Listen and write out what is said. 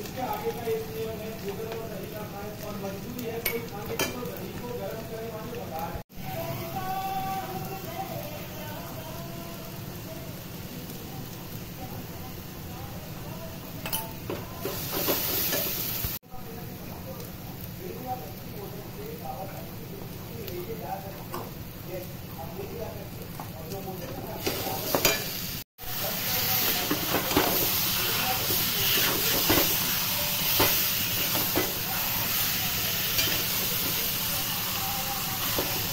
उसके आगे का एक नियम है। और मजबूरी है कोई खाने की Thank you.